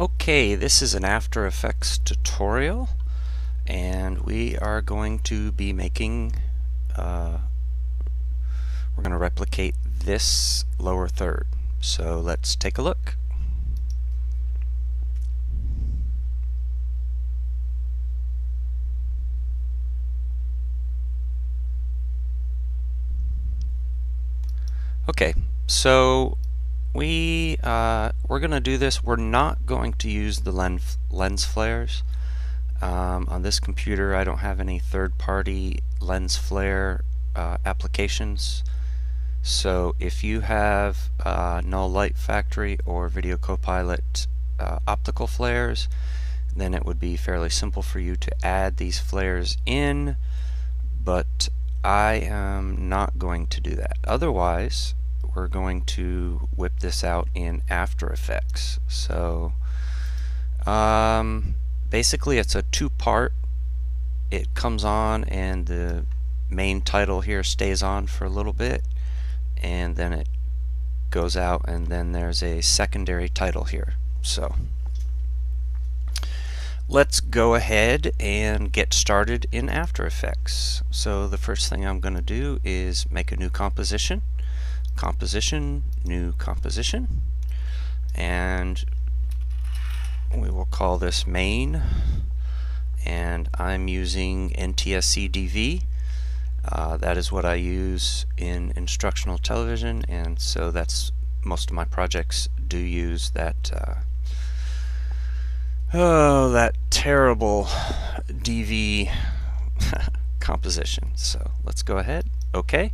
Okay, this is an After Effects tutorial and we are going to be making, uh, we're going to replicate this lower third. So let's take a look. Okay, so we uh, we're gonna do this. We're not going to use the lens lens flares. Um, on this computer I don't have any third-party lens flare uh, applications. So if you have uh, Knoll Light Factory or Video Copilot uh, optical flares then it would be fairly simple for you to add these flares in but I am not going to do that. Otherwise we're going to whip this out in After Effects. So um, basically it's a two-part. It comes on and the main title here stays on for a little bit and then it goes out and then there's a secondary title here. So let's go ahead and get started in After Effects. So the first thing I'm going to do is make a new composition composition, new composition, and we will call this main. And I'm using NTSC DV uh, that is what I use in instructional television and so that's most of my projects do use that uh, oh that terrible DV composition. So let's go ahead. Okay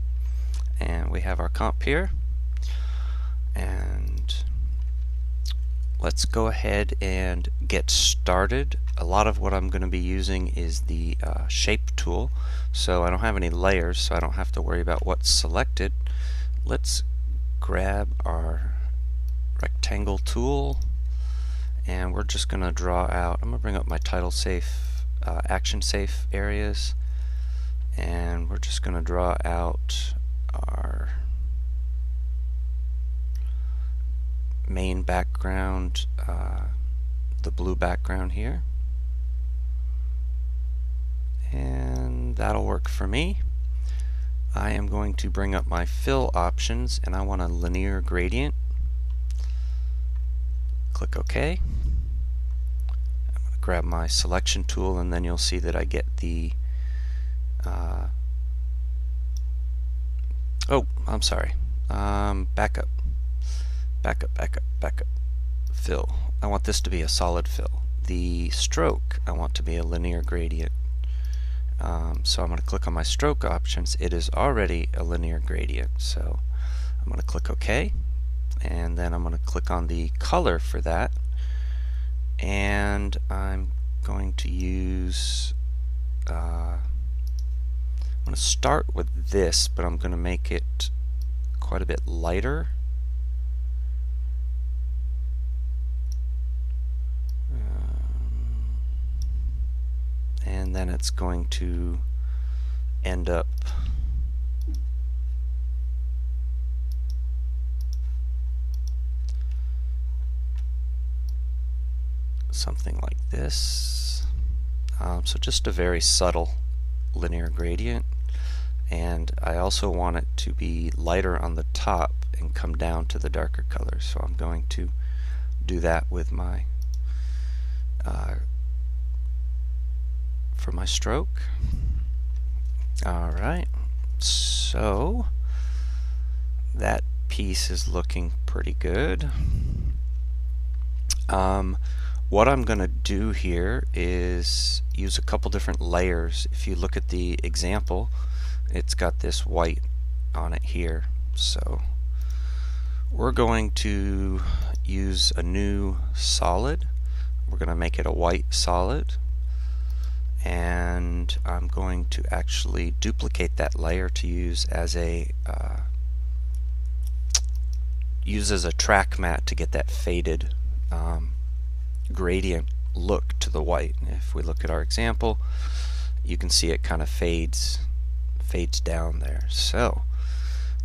and we have our comp here. And let's go ahead and get started. A lot of what I'm going to be using is the uh, shape tool. So I don't have any layers so I don't have to worry about what's selected. Let's grab our rectangle tool. And we're just going to draw out I'm going to bring up my title safe uh, action safe areas. And we're just going to draw out our main background, uh, the blue background here. And that'll work for me. I am going to bring up my fill options and I want a linear gradient. Click OK. I'm going to grab my selection tool and then you'll see that I get the uh, Oh, I'm sorry. Um, back up. Back up, back up. Fill. I want this to be a solid fill. The stroke, I want to be a linear gradient. Um, so I'm going to click on my stroke options. It is already a linear gradient. So I'm going to click OK. And then I'm going to click on the color for that. And I'm going to use uh, I'm going to start with this, but I'm going to make it quite a bit lighter. Um, and then it's going to end up something like this. Um, so just a very subtle linear gradient and I also want it to be lighter on the top and come down to the darker colors. So I'm going to do that with my uh, for my stroke. Alright so that piece is looking pretty good. Um, what I'm going to do here is use a couple different layers. If you look at the example, it's got this white on it here. So we're going to use a new solid. We're going to make it a white solid. And I'm going to actually duplicate that layer to use as a uh, use as a track matte to get that faded um, gradient look to the white. If we look at our example, you can see it kind of fades fades down there. So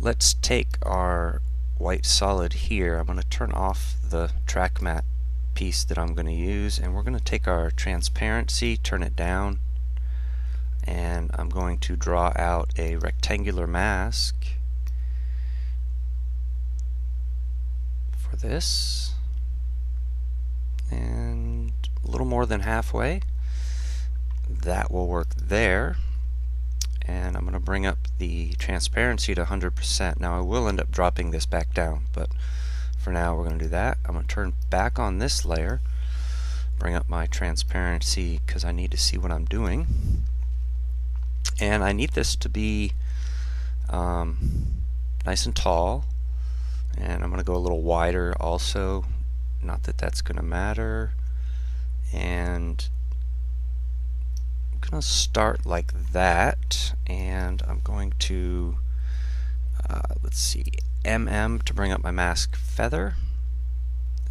let's take our white solid here. I'm going to turn off the track matte piece that I'm going to use and we're going to take our transparency, turn it down, and I'm going to draw out a rectangular mask for this and a little more than halfway. That will work there. And I'm going to bring up the transparency to 100% now I will end up dropping this back down but for now we're going to do that. I'm going to turn back on this layer bring up my transparency because I need to see what I'm doing. And I need this to be um, nice and tall. And I'm going to go a little wider also not that that's going to matter. And I'm going to start like that and I'm going to uh, let's see mm to bring up my mask feather.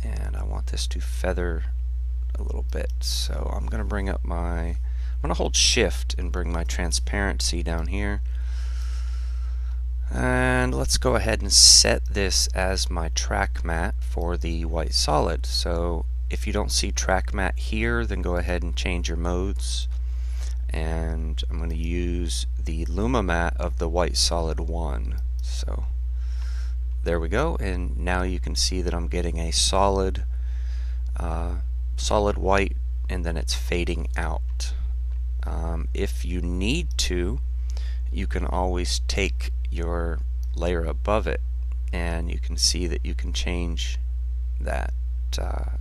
And I want this to feather a little bit. So I'm going to bring up my I'm going to hold shift and bring my transparency down here let's go ahead and set this as my track matte for the white solid. So if you don't see track matte here, then go ahead and change your modes. And I'm going to use the Luma matte of the white solid 1. So there we go. And now you can see that I'm getting a solid, uh, solid white and then it's fading out. Um, if you need to, you can always take your layer above it and you can see that you can change that uh,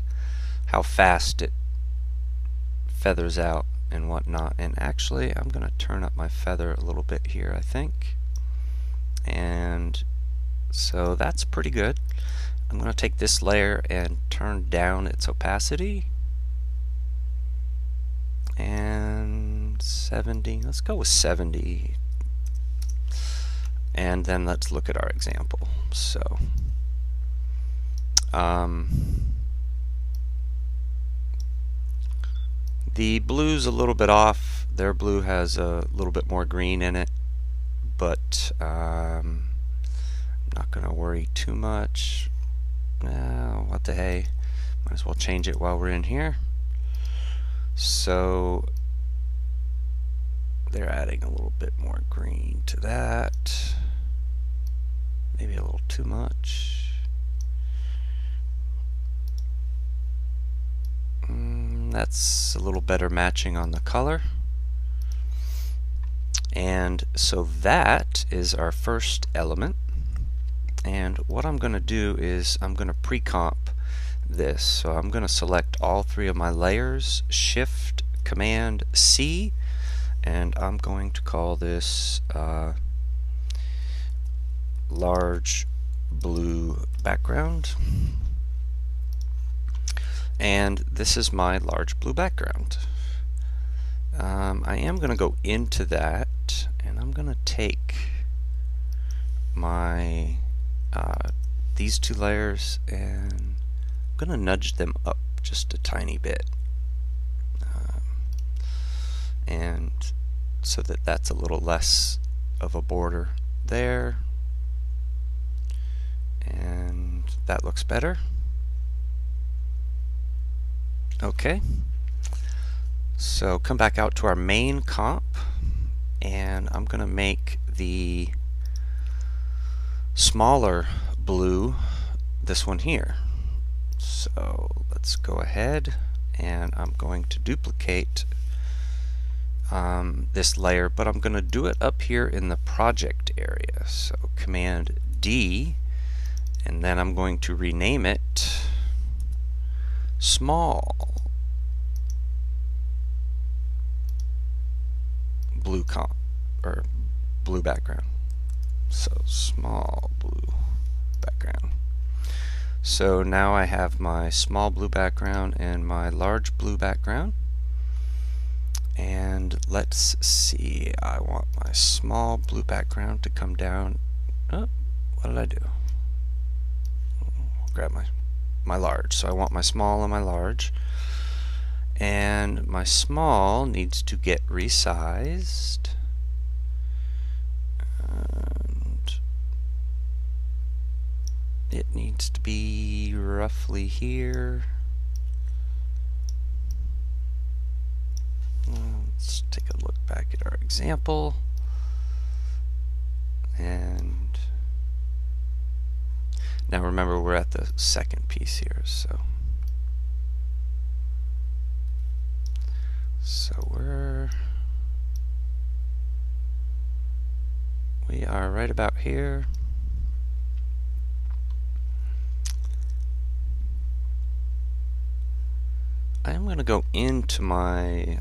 how fast it feathers out and whatnot. And actually I'm gonna turn up my feather a little bit here I think. And so that's pretty good. I'm gonna take this layer and turn down its opacity. And 70 let's go with 70 and then let's look at our example. So, um, the blue's a little bit off. Their blue has a little bit more green in it, but um, I'm not going to worry too much. Now, what the hey, might as well change it while we're in here. So they're adding a little bit more green to that maybe a little too much. Mm, that's a little better matching on the color. And so that is our first element. And what I'm going to do is I'm going to pre-comp this. So I'm going to select all three of my layers, Shift, Command, C, and I'm going to call this uh, large blue background and this is my large blue background. Um, I am going to go into that and I'm going to take my uh, these two layers and I'm going to nudge them up just a tiny bit and so that that's a little less of a border there. And that looks better. Okay. So come back out to our main comp and I'm gonna make the smaller blue this one here. So let's go ahead and I'm going to duplicate um, this layer but I'm gonna do it up here in the project area. So command D and then I'm going to rename it small blue comp or blue background. So small blue background. So now I have my small blue background and my large blue background and let's see I want my small blue background to come down oh, what did I do grab my, my large. So I want my small and my large. And my small needs to get resized. And it needs to be roughly here. Example. And now remember we're at the second piece here, so so we're we are right about here. I am going to go into my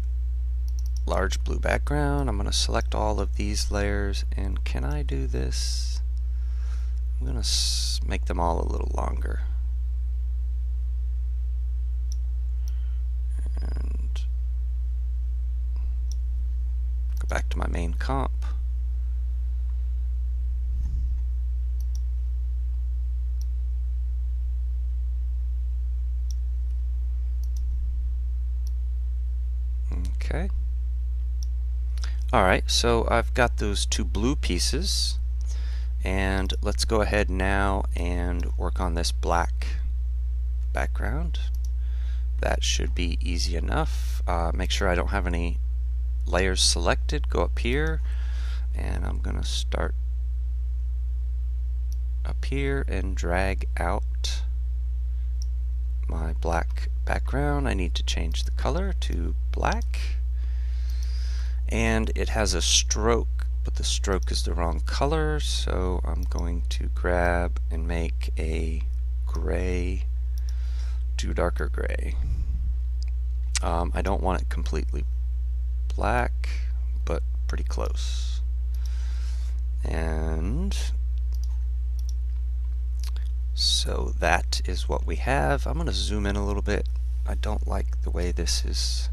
large blue background. I'm going to select all of these layers and can I do this? I'm going to make them all a little longer. And go back to my main comp. Okay. Alright, so I've got those two blue pieces and let's go ahead now and work on this black background. That should be easy enough. Uh, make sure I don't have any layers selected. Go up here and I'm going to start up here and drag out my black background. I need to change the color to black. And it has a stroke, but the stroke is the wrong color, so I'm going to grab and make a gray to darker gray. Um, I don't want it completely black, but pretty close. And so that is what we have. I'm going to zoom in a little bit. I don't like the way this is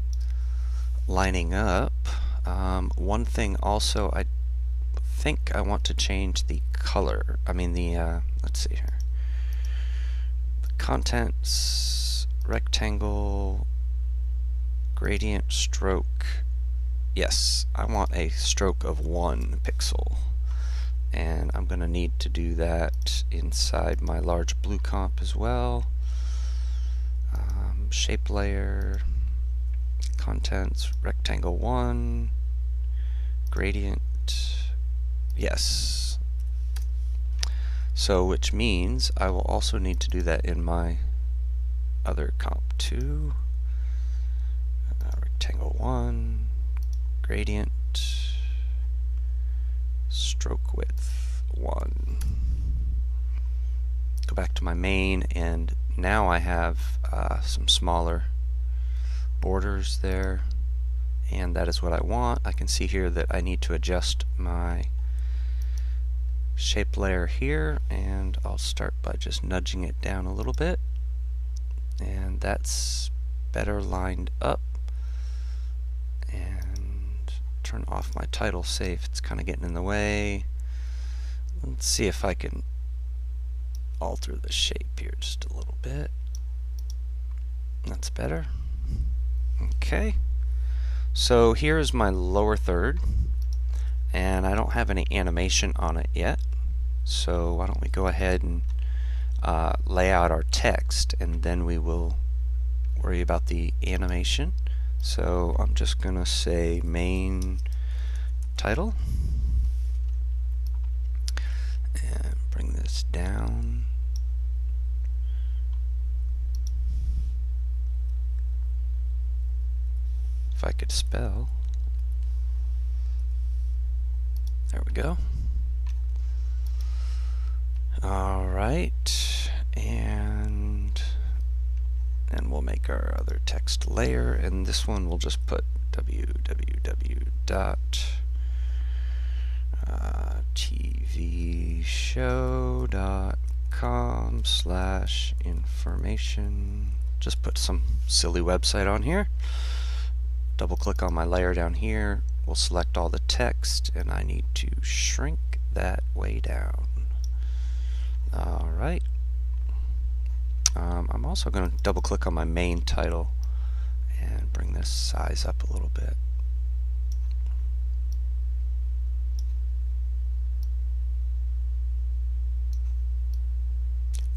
lining up. Um, one thing also, I think I want to change the color. I mean the, uh, let's see here. The contents, rectangle, gradient stroke. Yes, I want a stroke of one pixel and I'm going to need to do that inside my large blue comp as well. Um, shape layer, contents, rectangle 1, gradient, yes. So which means I will also need to do that in my other comp 2, uh, rectangle 1, gradient, stroke width 1. Go back to my main and now I have uh, some smaller borders there and that is what I want. I can see here that I need to adjust my shape layer here and I'll start by just nudging it down a little bit and that's better lined up and turn off my title safe. It's kind of getting in the way. Let's see if I can alter the shape here just a little bit. That's better. Okay. So here is my lower third and I don't have any animation on it yet. So why don't we go ahead and uh, lay out our text and then we will worry about the animation. So I'm just going to say main title and bring this down. If I could spell. There we go. All right. And and we'll make our other text layer and this one we'll just put www dot uh, tvshow.com slash information just put some silly website on here double click on my layer down here. We'll select all the text and I need to shrink that way down. Alright um, I'm also going to double click on my main title and bring this size up a little bit.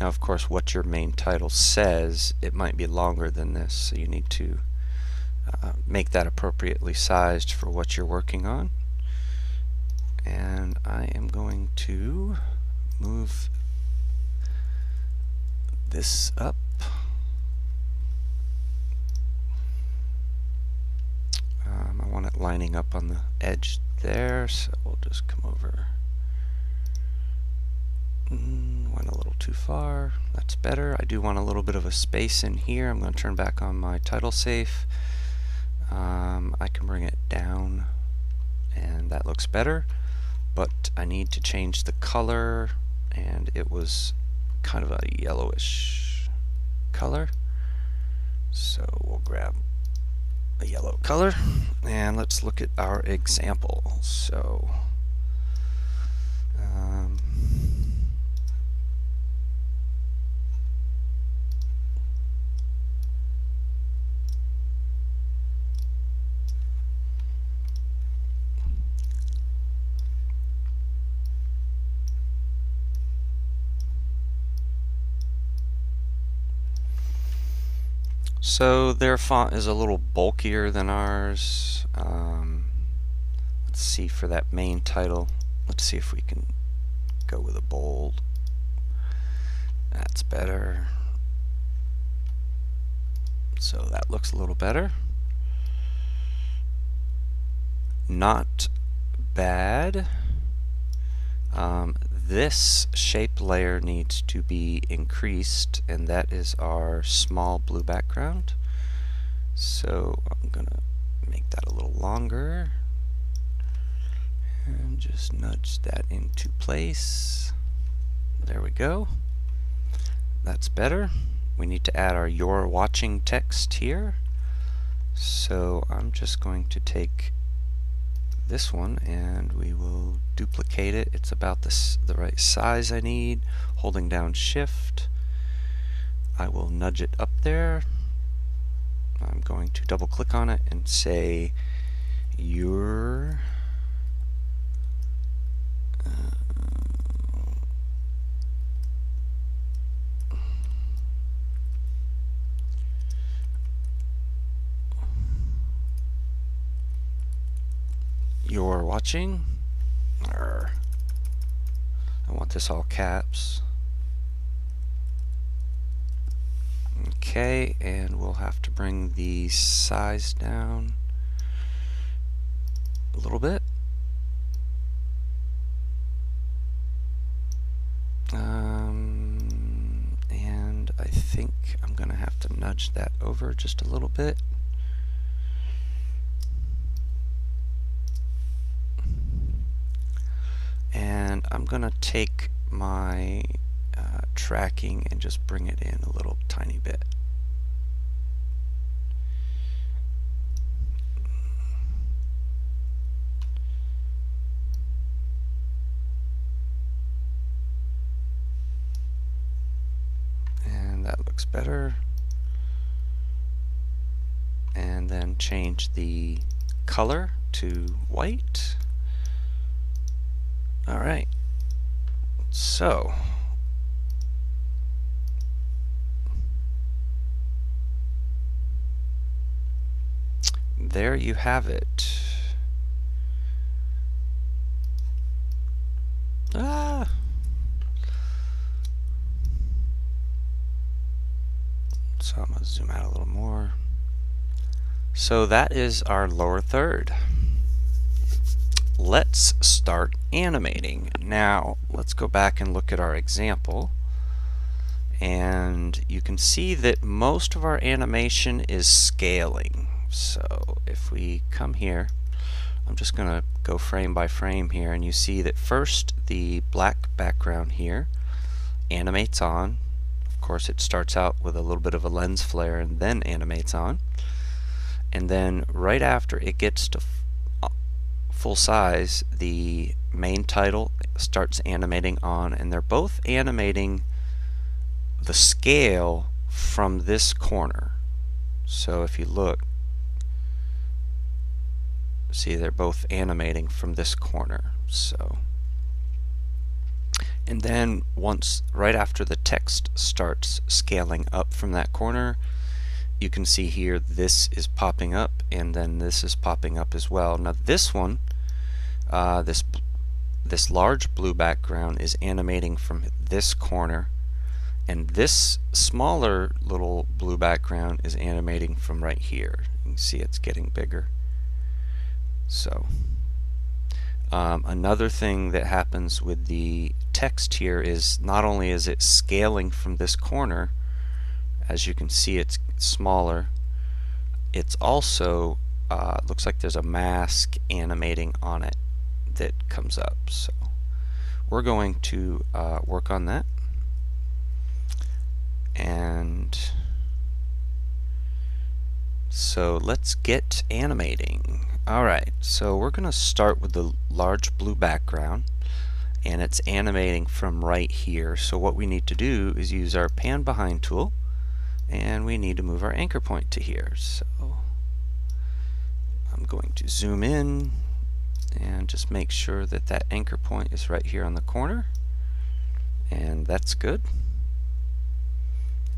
Now of course what your main title says, it might be longer than this, so you need to uh, make that appropriately sized for what you're working on. and I am going to move this up. Um, I want it lining up on the edge there, so we'll just come over. Mm, went a little too far. That's better. I do want a little bit of a space in here. I'm going to turn back on my title safe. Um, I can bring it down and that looks better but I need to change the color and it was kind of a yellowish color. So we'll grab a yellow color and let's look at our example. So um, So their font is a little bulkier than ours. Um, let's see for that main title. Let's see if we can go with a bold. That's better. So that looks a little better. Not bad. Um, this shape layer needs to be increased and that is our small blue background. So I'm gonna make that a little longer and just nudge that into place. There we go. That's better. We need to add our you're watching text here. So I'm just going to take this one and we will duplicate it. It's about this, the right size I need. Holding down shift, I will nudge it up there. I'm going to double click on it and say your you're watching. I want this all caps. Okay, and we'll have to bring the size down a little bit. Um, and I think I'm going to have to nudge that over just a little bit. and I'm gonna take my uh, tracking and just bring it in a little tiny bit. And that looks better. And then change the color to white. All right. So, there you have it. Ah. So I'm going to zoom out a little more. So that is our lower third let's start animating. Now, let's go back and look at our example. And you can see that most of our animation is scaling. So if we come here, I'm just going to go frame by frame here, and you see that first the black background here animates on. Of course, it starts out with a little bit of a lens flare and then animates on. And then right after it gets to full size, the main title starts animating on, and they're both animating the scale from this corner. So if you look, see they're both animating from this corner. So, and then once, right after the text starts scaling up from that corner, you can see here this is popping up and then this is popping up as well. Now this one uh, this this large blue background is animating from this corner and this smaller little blue background is animating from right here. You can see it's getting bigger. So um, another thing that happens with the text here is not only is it scaling from this corner, as you can see it's smaller, it's also uh, looks like there's a mask animating on it that comes up. So we're going to uh, work on that. And so let's get animating. Alright, so we're going to start with the large blue background and it's animating from right here. So what we need to do is use our pan behind tool and we need to move our anchor point to here. So I'm going to zoom in and just make sure that that anchor point is right here on the corner. And that's good.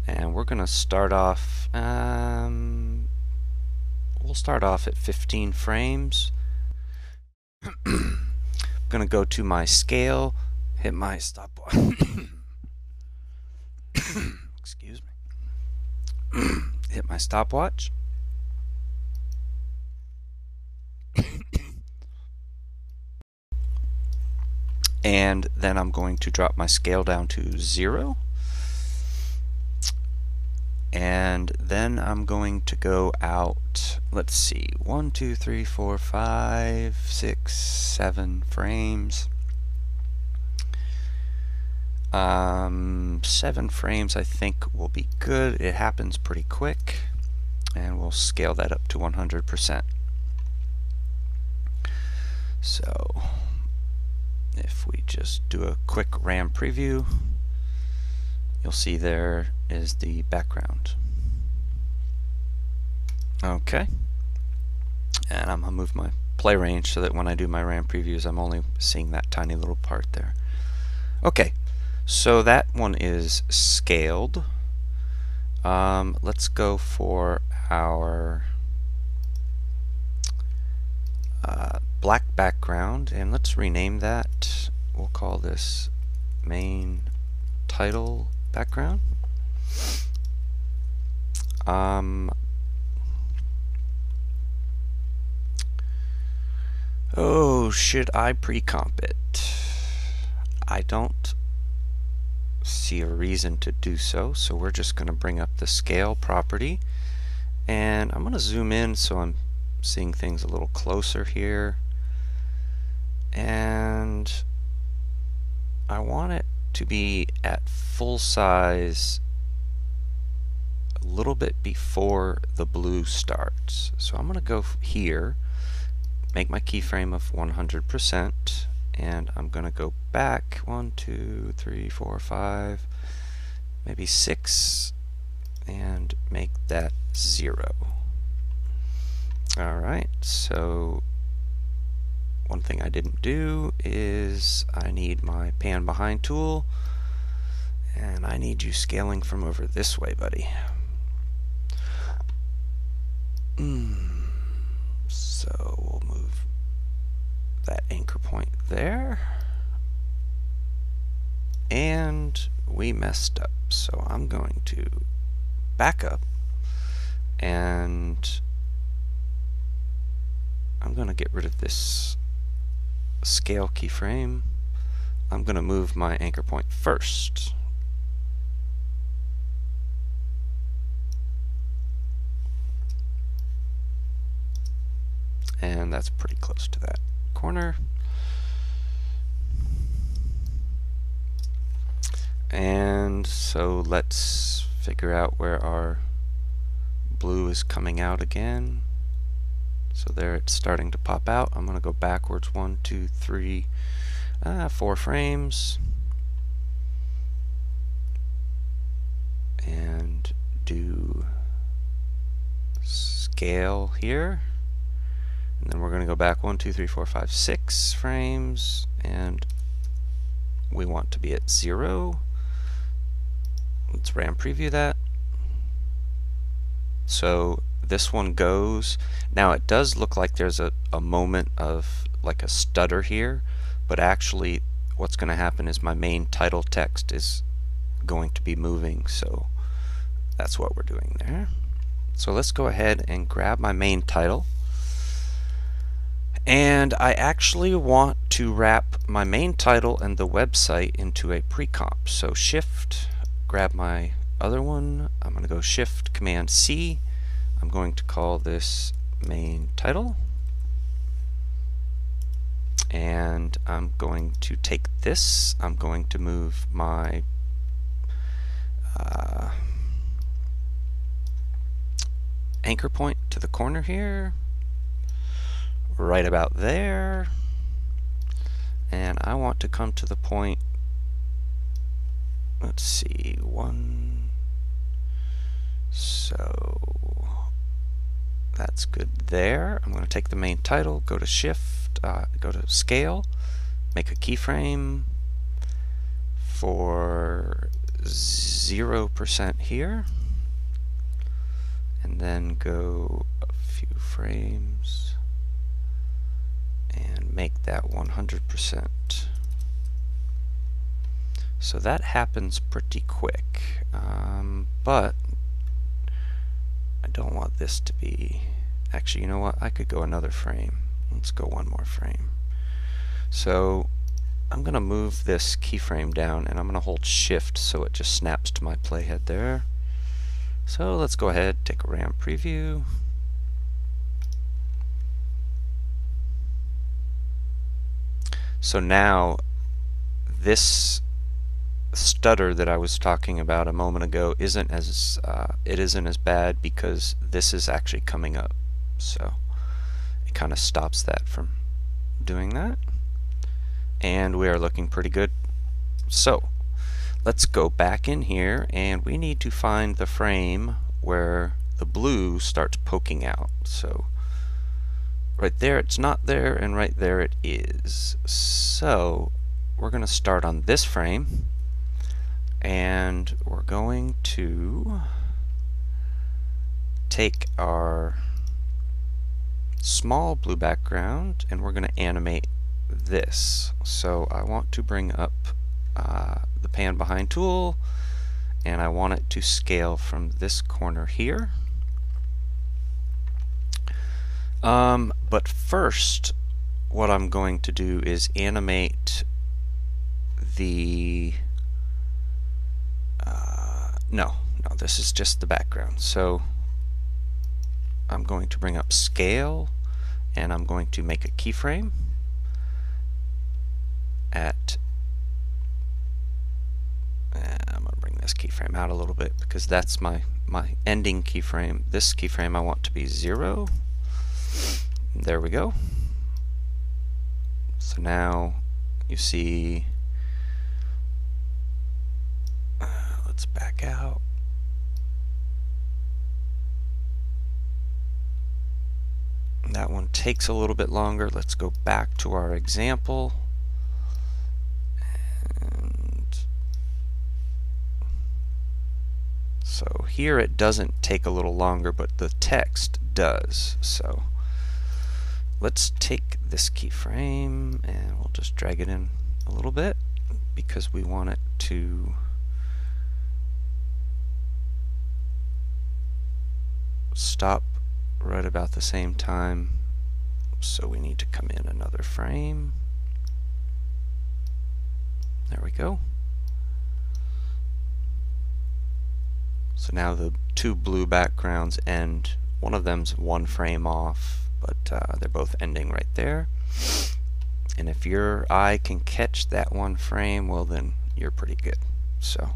And we're gonna start off um, we'll start off at 15 frames. I'm gonna go to my scale hit my stopwatch. Excuse me my stopwatch. And then I'm going to drop my scale down to zero. And then I'm going to go out let's see one two three four five six seven frames um, seven frames I think will be good it happens pretty quick and we'll scale that up to 100% so if we just do a quick RAM preview, you'll see there is the background. Okay. And I'm going to move my play range so that when I do my RAM previews, I'm only seeing that tiny little part there. Okay, so that one is scaled. Um, let's go for our uh, black background and let's rename that. We'll call this main title background. Um, oh should I pre-comp it? I don't see a reason to do so. So we're just going to bring up the scale property. And I'm going to zoom in so I'm seeing things a little closer here. And I want it to be at full size a little bit before the blue starts. So I'm going to go here, make my keyframe of 100%, and I'm to go back one, two, three, four, five, maybe 6, and make that 0. Alright, so one thing I didn't do is I need my pan behind tool and I need you scaling from over this way buddy mm. so that anchor point there. And we messed up. So I'm going to back up and I'm going to get rid of this scale keyframe, I'm going to move my anchor point first. And that's pretty close to that corner. And so let's figure out where our blue is coming out again. So there it's starting to pop out. I'm going to go backwards one, two, three, uh, four frames. And do scale here. And then we're going to go back one, two, three, four, five, six frames. And we want to be at zero. Let's RAM preview that. So this one goes. Now it does look like there's a, a moment of like a stutter here, but actually what's going to happen is my main title text is going to be moving, so that's what we're doing there. So let's go ahead and grab my main title. And I actually want to wrap my main title and the website into a pre-comp. So shift, grab my other one. I'm going to go shift command C. I'm going to call this main title. And I'm going to take this. I'm going to move my uh, anchor point to the corner here, right about there, and I want to come to the point, let's see, one, so that's good there. I'm going to take the main title, go to shift, uh, go to scale, make a keyframe for 0% here. And then go a few frames and make that 100%. So that happens pretty quick, um, but I don't want this to be, actually you know what, I could go another frame. Let's go one more frame. So I'm going to move this keyframe down and I'm going to hold shift so it just snaps to my playhead there. So let's go ahead, take a RAM preview. So now this stutter that I was talking about a moment ago isn't as uh, it isn't as bad because this is actually coming up. So it kind of stops that from doing that. And we are looking pretty good. So Let's go back in here and we need to find the frame where the blue starts poking out. So right there it's not there and right there it is. So we're going to start on this frame and we're going to take our small blue background and we're going to animate this. So I want to bring up uh, the pan behind tool and I want it to scale from this corner here. Um, but first what I'm going to do is animate the uh, no no this is just the background so I'm going to bring up scale and I'm going to make a keyframe at I'm going to bring this keyframe out a little bit because that's my, my ending keyframe. This keyframe I want to be 0. There we go. So now you see, uh, let's back out. That one takes a little bit longer. Let's go back to our example. So here it doesn't take a little longer, but the text does. So let's take this keyframe and we'll just drag it in a little bit because we want it to stop right about the same time. So we need to come in another frame. There we go. So now the two blue backgrounds end. One of them's one frame off, but uh, they're both ending right there. And if your eye can catch that one frame, well then you're pretty good. So,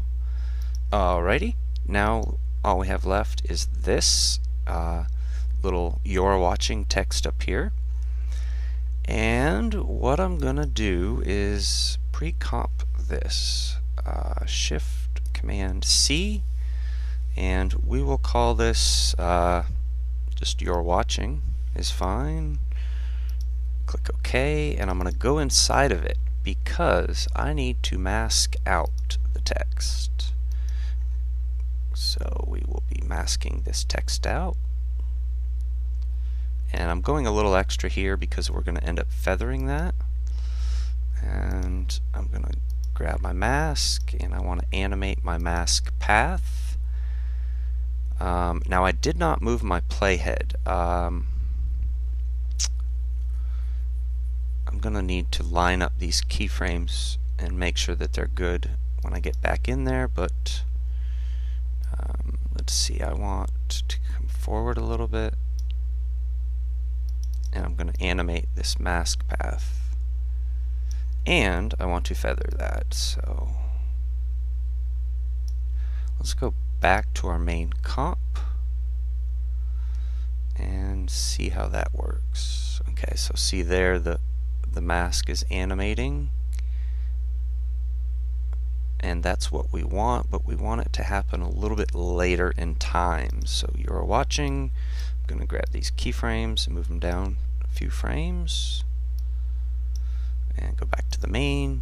alrighty. Now all we have left is this uh, little you're watching text up here. And what I'm gonna do is pre-comp this. Uh, shift Command C and we will call this uh, just you're watching is fine click OK and I'm gonna go inside of it because I need to mask out the text so we will be masking this text out and I'm going a little extra here because we're going to end up feathering that And I'm going to grab my mask and I want to animate my mask path. Um, now I did not move my playhead. Um, I'm going to need to line up these keyframes and make sure that they're good when I get back in there, but um, let's see, I want to come forward a little bit. And I'm going to animate this mask path. And I want to feather that so let's go back to our main comp and see how that works. Okay so see there the the mask is animating. And that's what we want but we want it to happen a little bit later in time. So you're watching. I'm gonna grab these keyframes and move them down a few frames. And go back to the main.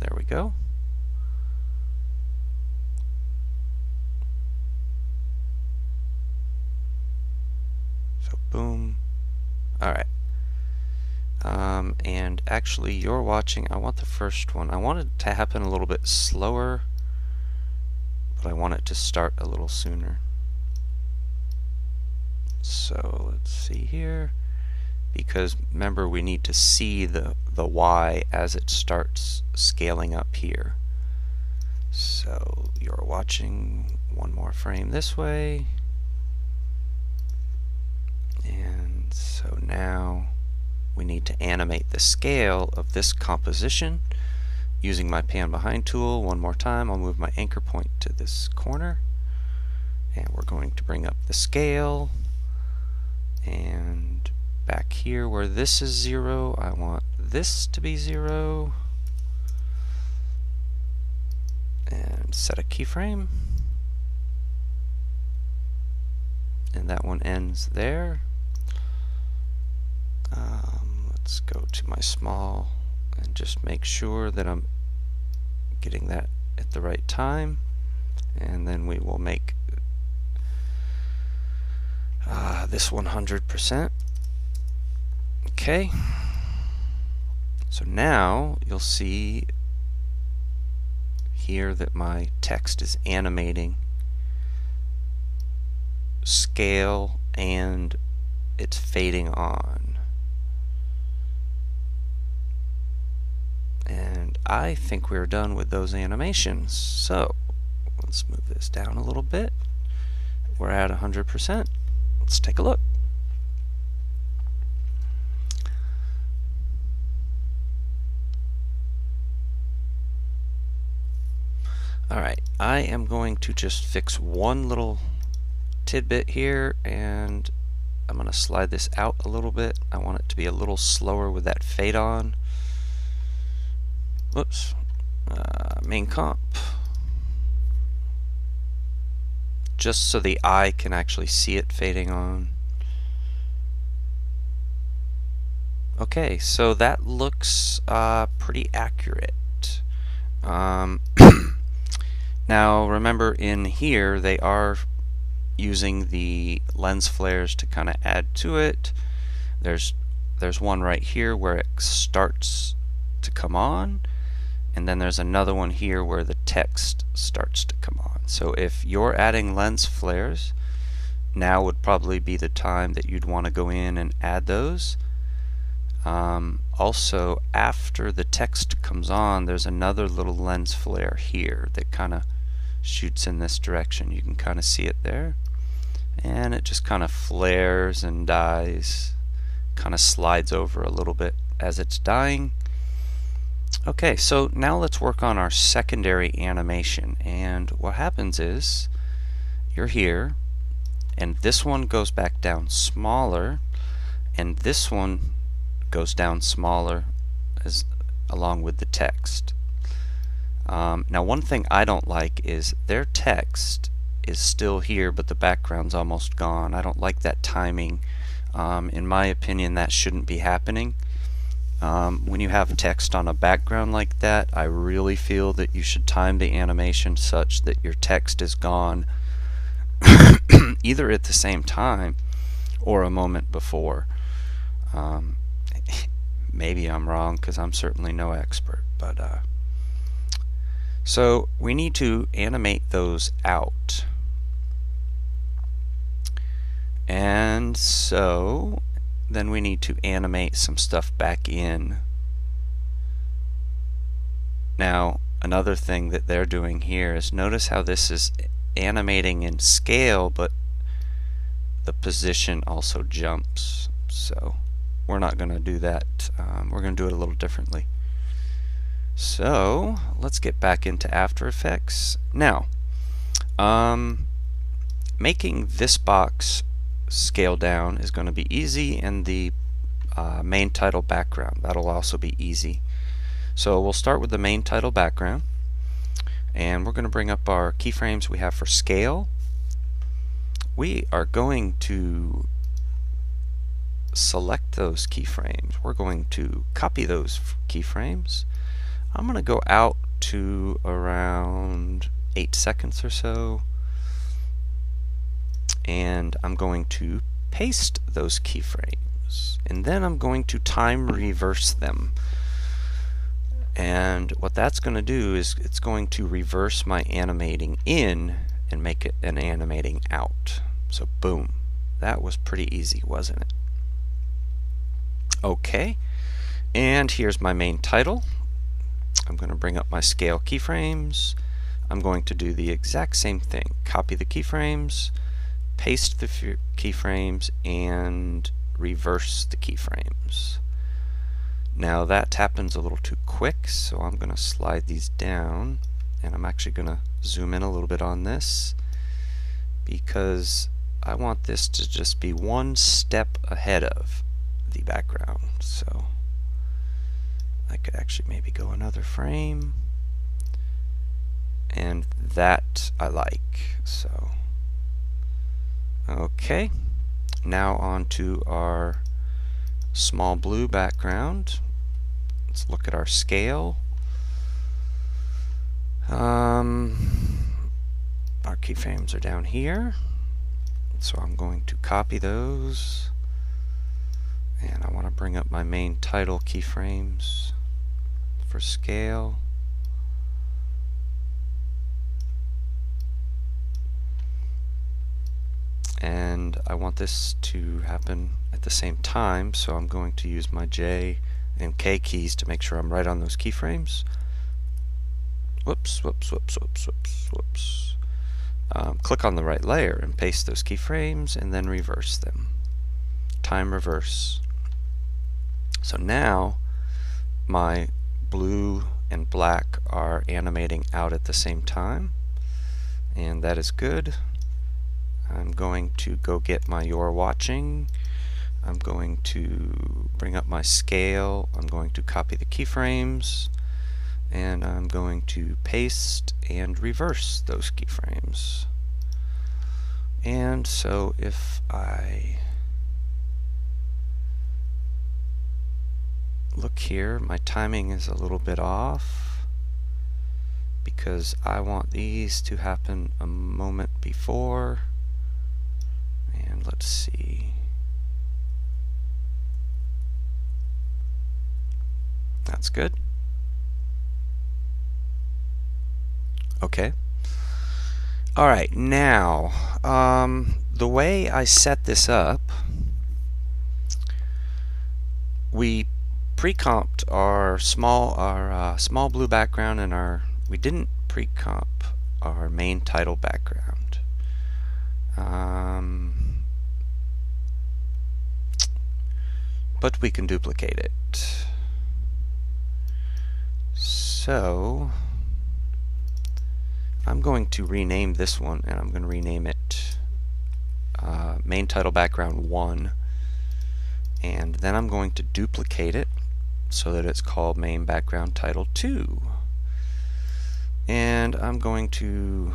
There we go. So boom. Alright um, and actually, you're watching, I want the first one. I want it to happen a little bit slower, but I want it to start a little sooner. So let's see here. Because remember, we need to see the, the Y as it starts scaling up here. So you're watching one more frame this way. And so now we need to animate the scale of this composition using my pan behind tool one more time. I'll move my anchor point to this corner. And we're going to bring up the scale. And back here where this is zero I want this to be zero. And set a keyframe. And that one ends there let's go to my small and just make sure that I'm getting that at the right time. And then we will make uh, this 100% okay. So now you'll see here that my text is animating scale and it's fading on And I think we're done with those animations. So let's move this down a little bit. We're at 100%. Let's take a look. Alright, I am going to just fix one little tidbit here and I'm going to slide this out a little bit. I want it to be a little slower with that fade on whoops, uh, main comp. Just so the eye can actually see it fading on. Okay, so that looks uh, pretty accurate. Um, now remember in here they are using the lens flares to kind of add to it. There's there's one right here where it starts to come on and then there's another one here where the text starts to come on. So if you're adding lens flares, now would probably be the time that you'd want to go in and add those. Um, also, after the text comes on, there's another little lens flare here that kind of shoots in this direction. You can kind of see it there. And it just kind of flares and dies, kind of slides over a little bit as it's dying. Okay, so now let's work on our secondary animation. And what happens is, you're here, and this one goes back down smaller, and this one goes down smaller as along with the text. Um, now one thing I don't like is their text is still here but the background's almost gone. I don't like that timing. Um, in my opinion that shouldn't be happening. Um, when you have text on a background like that, I really feel that you should time the animation such that your text is gone either at the same time or a moment before. Um, maybe I'm wrong because I'm certainly no expert. But uh, so we need to animate those out. And so then we need to animate some stuff back in. Now, another thing that they're doing here is notice how this is animating in scale, but the position also jumps. So we're not going to do that. Um, we're going to do it a little differently. So let's get back into After Effects. Now, um, making this box scale down is going to be easy and the uh, main title background that'll also be easy. So we'll start with the main title background and we're going to bring up our keyframes we have for scale. We are going to select those keyframes. We're going to copy those keyframes. I'm going to go out to around 8 seconds or so and I'm going to paste those keyframes. And then I'm going to time reverse them. And what that's going to do is it's going to reverse my animating in and make it an animating out. So boom. That was pretty easy wasn't it? Okay. And here's my main title. I'm going to bring up my scale keyframes. I'm going to do the exact same thing. Copy the keyframes paste the keyframes and reverse the keyframes. Now that happens a little too quick, so I'm going to slide these down and I'm actually going to zoom in a little bit on this because I want this to just be one step ahead of the background. So I could actually maybe go another frame and that I like. So Okay, now on to our small blue background. Let's look at our scale. Um, our keyframes are down here. So I'm going to copy those. And I want to bring up my main title keyframes for scale. And I want this to happen at the same time so I'm going to use my J and K keys to make sure I'm right on those keyframes. Whoops whoops whoops whoops whoops whoops. Um, click on the right layer and paste those keyframes and then reverse them. Time reverse. So now my blue and black are animating out at the same time and that is good I'm going to go get my You're Watching. I'm going to bring up my scale. I'm going to copy the keyframes. And I'm going to paste and reverse those keyframes. And so if I look here, my timing is a little bit off because I want these to happen a moment before let's see. That's good. Okay. All right, now, um, the way I set this up, we pre-comped our small, our uh, small blue background and our, we didn't pre-comp our main title background. Um, but we can duplicate it. So I'm going to rename this one and I'm going to rename it uh, main title background 1 and then I'm going to duplicate it so that it's called main background title 2 and I'm going to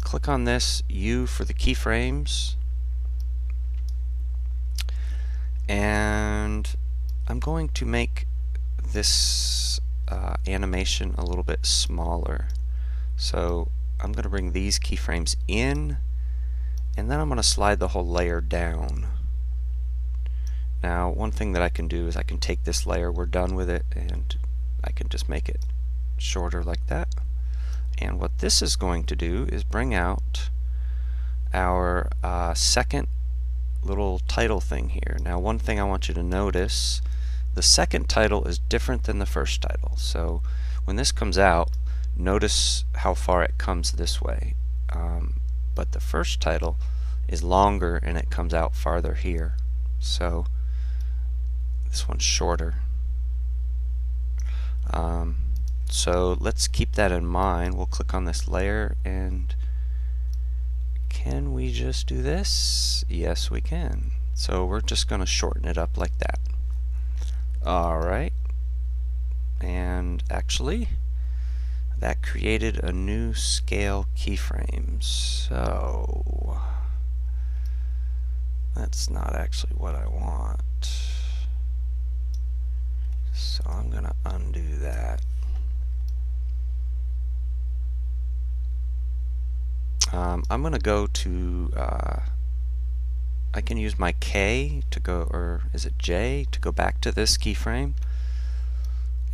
click on this U for the keyframes and I'm going to make this uh, animation a little bit smaller so I'm going to bring these keyframes in and then I'm going to slide the whole layer down Now one thing that I can do is I can take this layer, we're done with it, and I can just make it shorter like that. And what this is going to do is bring out our uh, second little title thing here. Now one thing I want you to notice, the second title is different than the first title. So when this comes out, notice how far it comes this way. Um, but the first title is longer and it comes out farther here. So this one's shorter. Um, so let's keep that in mind. We'll click on this layer and can we just do this? Yes, we can. So we're just going to shorten it up like that. Alright. And actually, that created a new scale keyframe. So that's not actually what I want. So I'm going to undo that. Um, I'm going to go to, uh, I can use my K to go, or is it J, to go back to this keyframe.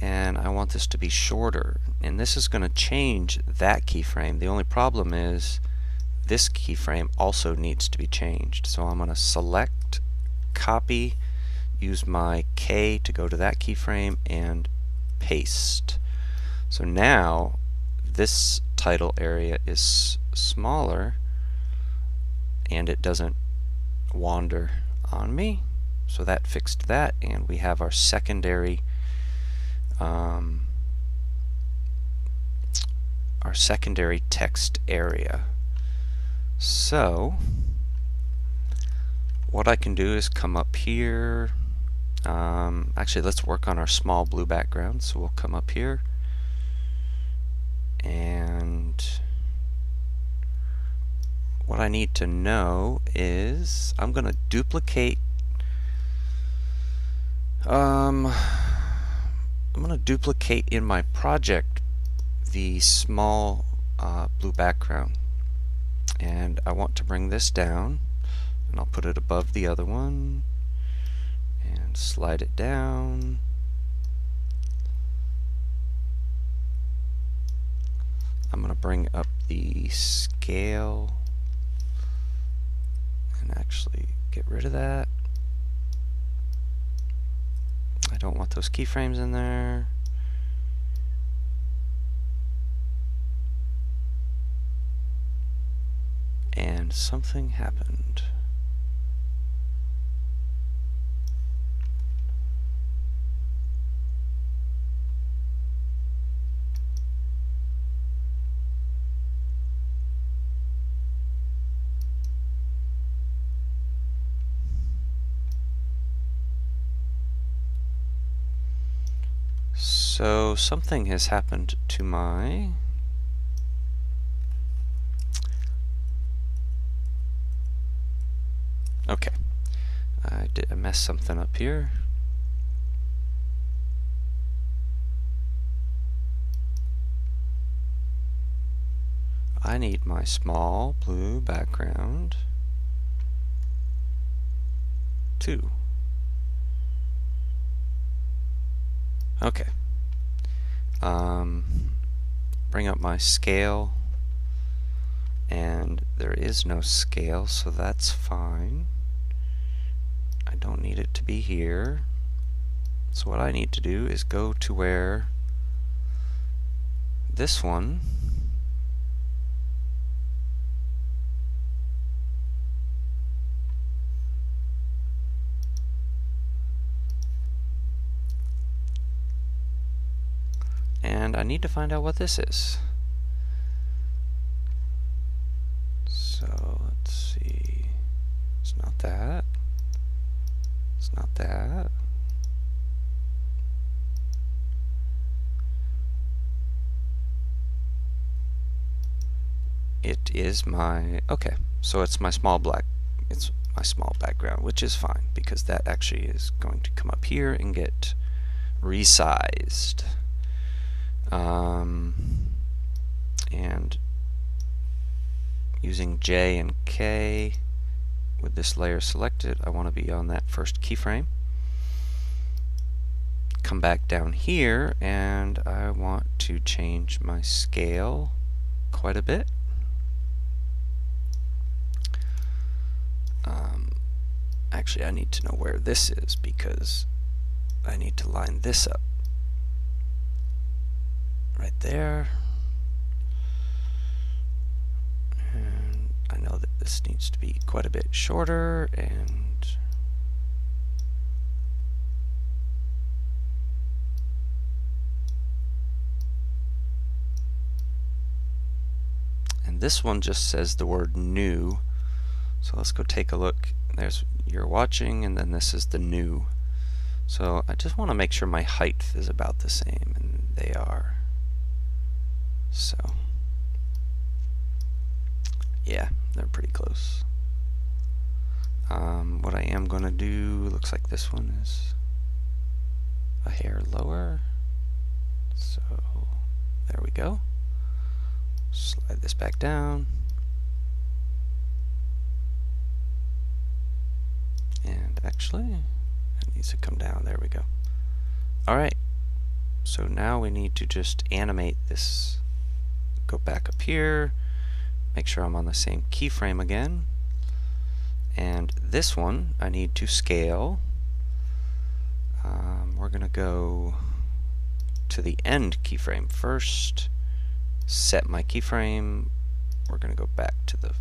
And I want this to be shorter. And this is going to change that keyframe. The only problem is this keyframe also needs to be changed. So I'm going to select, copy, use my K to go to that keyframe, and paste. So now this title area is smaller and it doesn't wander on me. So that fixed that and we have our secondary um, our secondary text area. So what I can do is come up here um, actually let's work on our small blue background so we'll come up here and what I need to know is I'm going to duplicate um, I'm going to duplicate in my project the small uh, blue background. And I want to bring this down and I'll put it above the other one and slide it down I'm going to bring up the scale and actually get rid of that. I don't want those keyframes in there. And something happened. So something has happened to my Okay. I did I mess something up here. I need my small blue background too. Okay um, bring up my scale. And there is no scale so that's fine. I don't need it to be here. So what I need to do is go to where this one and I need to find out what this is. So let's see. It's not that. It's not that. It is my, okay, so it's my small black, it's my small background, which is fine because that actually is going to come up here and get resized. Um, and using J and K with this layer selected, I want to be on that first keyframe. come back down here and I want to change my scale quite a bit. Um, actually, I need to know where this is because I need to line this up. Right there. And I know that this needs to be quite a bit shorter and and this one just says the word new. So let's go take a look. There's you're watching and then this is the new. So I just want to make sure my height is about the same and they are so yeah they're pretty close. Um, what I am going to do looks like this one is a hair lower. So there we go. Slide this back down. And actually it needs to come down. There we go. Alright so now we need to just animate this go back up here make sure I'm on the same keyframe again and this one I need to scale um, we're gonna go to the end keyframe first set my keyframe. We're going to go back to the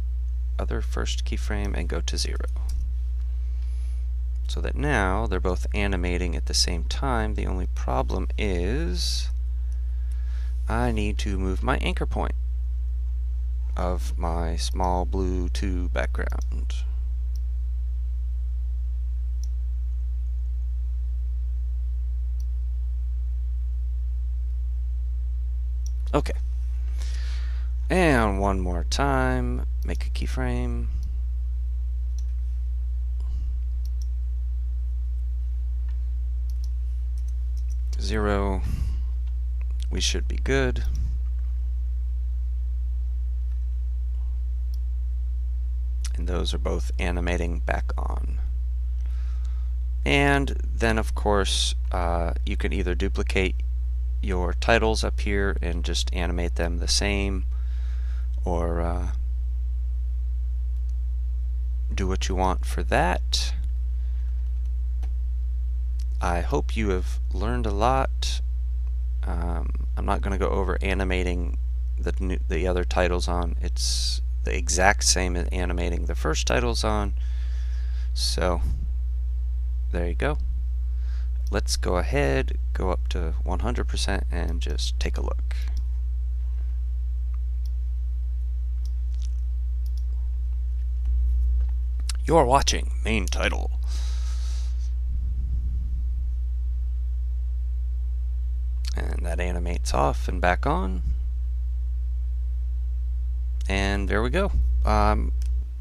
other first keyframe and go to 0. So that now they're both animating at the same time. The only problem is I need to move my anchor point of my small blue 2 background. Okay. And one more time, make a keyframe. Zero, we should be good. And those are both animating back on. And then of course, uh, you can either duplicate your titles up here and just animate them the same or uh, do what you want for that. I hope you have learned a lot. Um, I'm not going to go over animating the new, the other titles on. It's the exact same as animating the first titles on. So there you go. Let's go ahead, go up to 100% and just take a look. You're watching main title. And that animates off and back on. And there we go. Um,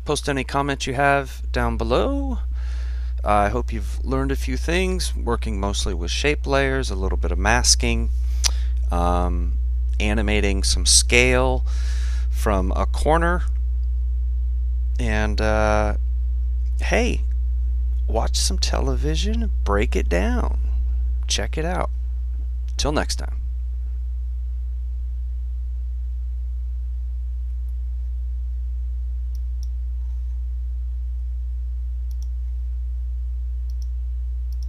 post any comments you have down below. I hope you've learned a few things, working mostly with shape layers, a little bit of masking, um, animating some scale from a corner, and uh, hey, watch some television, break it down, check it out. Till next time.